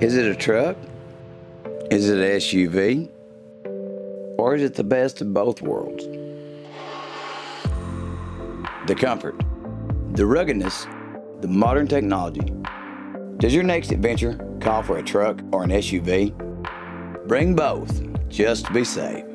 Is it a truck? Is it an SUV? Or is it the best of both worlds? The comfort, the ruggedness, the modern technology. Does your next adventure call for a truck or an SUV? Bring both just to be safe.